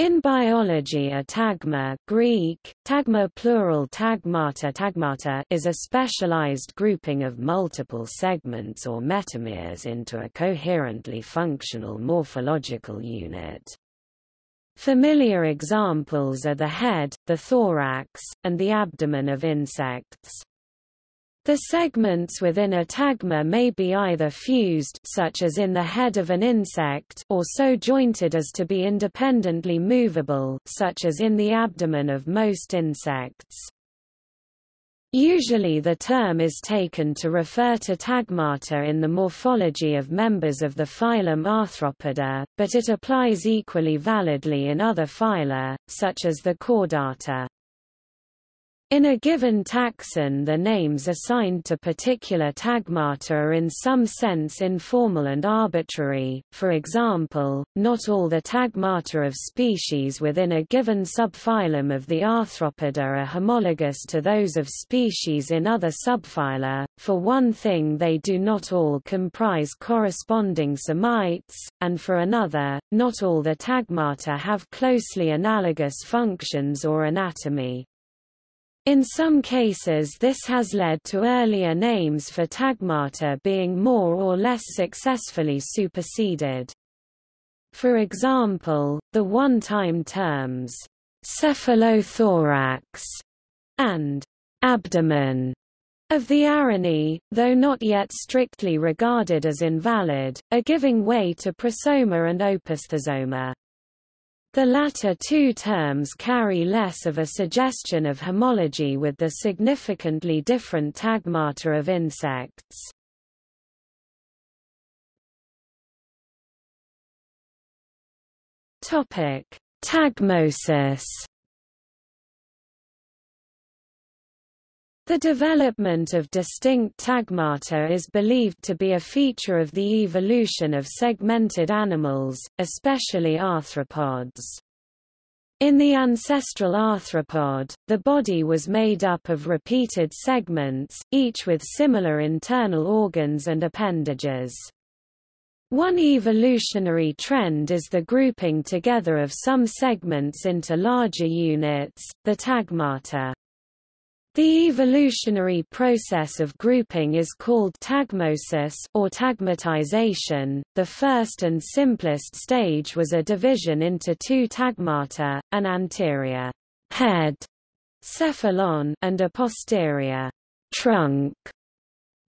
In biology a tagma Greek, tagma plural tagmata tagmata is a specialized grouping of multiple segments or metameres into a coherently functional morphological unit. Familiar examples are the head, the thorax, and the abdomen of insects. The segments within a tagma may be either fused such as in the head of an insect or so jointed as to be independently movable such as in the abdomen of most insects. Usually the term is taken to refer to tagmata in the morphology of members of the phylum Arthropoda, but it applies equally validly in other phyla, such as the chordata. In a given taxon the names assigned to particular tagmata are in some sense informal and arbitrary, for example, not all the tagmata of species within a given subphylum of the Arthropoda are homologous to those of species in other subphyla, for one thing they do not all comprise corresponding somites, and for another, not all the tagmata have closely analogous functions or anatomy. In some cases this has led to earlier names for tagmata being more or less successfully superseded. For example, the one-time terms, cephalothorax and abdomen of the Araneae, though not yet strictly regarded as invalid, are giving way to prosoma and opisthosoma. The latter two terms carry less of a suggestion of homology with the significantly different tagmata of insects. Tagmosis The development of distinct tagmata is believed to be a feature of the evolution of segmented animals, especially arthropods. In the ancestral arthropod, the body was made up of repeated segments, each with similar internal organs and appendages. One evolutionary trend is the grouping together of some segments into larger units, the tagmata. The evolutionary process of grouping is called tagmosis or tagmatization. The first and simplest stage was a division into two tagmata, an anterior head cephalon and a posterior trunk.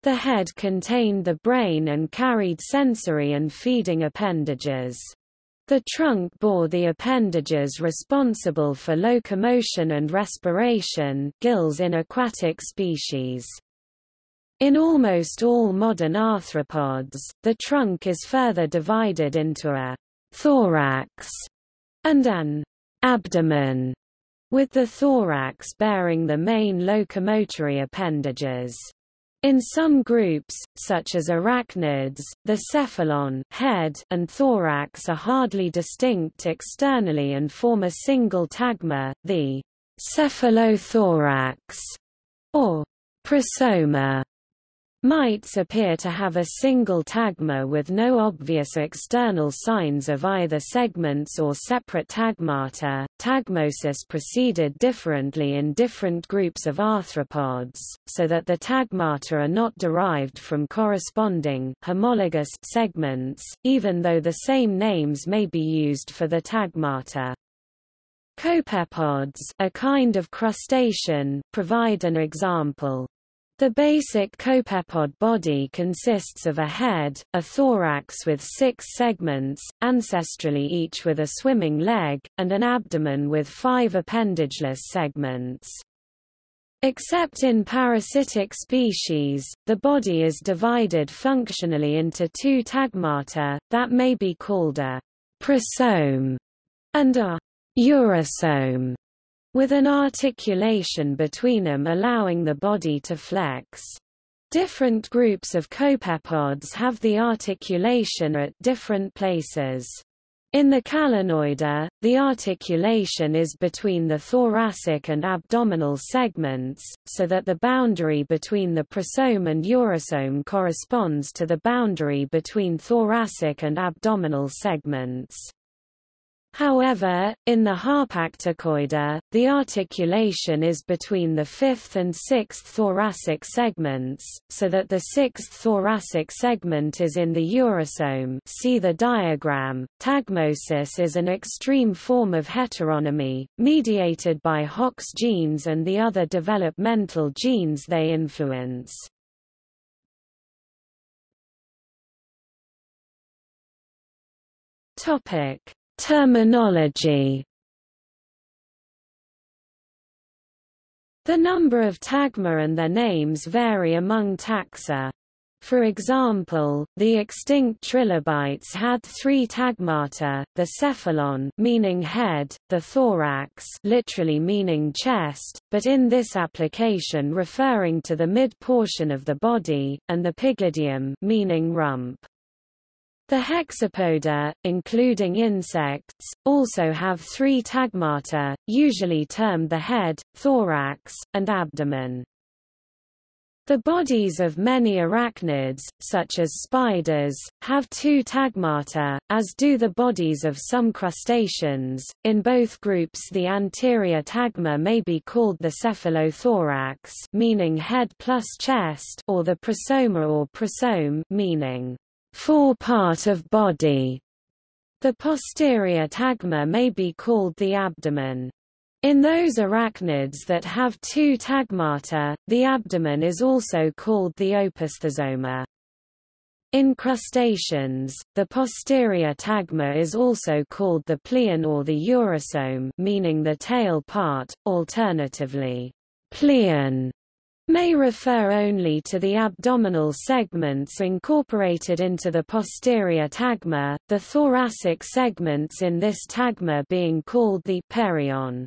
The head contained the brain and carried sensory and feeding appendages. The trunk bore the appendages responsible for locomotion and respiration gills in aquatic species. In almost all modern arthropods, the trunk is further divided into a thorax and an abdomen, with the thorax bearing the main locomotory appendages. In some groups, such as arachnids, the cephalon head and thorax are hardly distinct externally and form a single tagma, the cephalothorax, or prosoma. Mites appear to have a single tagma with no obvious external signs of either segments or separate tagmata. Tagmosis proceeded differently in different groups of arthropods, so that the tagmata are not derived from corresponding homologous segments, even though the same names may be used for the tagmata. Copepods, a kind of crustacean, provide an example. The basic copepod body consists of a head, a thorax with six segments, ancestrally each with a swimming leg, and an abdomen with five appendageless segments. Except in parasitic species, the body is divided functionally into two tagmata, that may be called a prosome and a urosome with an articulation between them allowing the body to flex. Different groups of copepods have the articulation at different places. In the calanoida, the articulation is between the thoracic and abdominal segments, so that the boundary between the prosome and urosome corresponds to the boundary between thoracic and abdominal segments. However, in the Harpacticoida, the articulation is between the fifth and sixth thoracic segments, so that the sixth thoracic segment is in the urosome see the diagram. Tagmosis is an extreme form of heteronomy, mediated by Hox genes and the other developmental genes they influence. Topic Terminology The number of tagma and their names vary among taxa. For example, the extinct trilobites had three tagmata, the cephalon meaning head, the thorax literally meaning chest, but in this application referring to the mid-portion of the body, and the pygidium meaning rump. The hexapoda, including insects, also have three tagmata, usually termed the head, thorax, and abdomen. The bodies of many arachnids, such as spiders, have two tagmata, as do the bodies of some crustaceans. In both groups, the anterior tagma may be called the cephalothorax, meaning head plus chest, or the prosoma or prosome, meaning fore-part of body. The posterior tagma may be called the abdomen. In those arachnids that have two tagmata, the abdomen is also called the opisthosoma. In crustaceans, the posterior tagma is also called the pleon or the urosome meaning the tail part, alternatively, pleon may refer only to the abdominal segments incorporated into the posterior tagma, the thoracic segments in this tagma being called the pereon.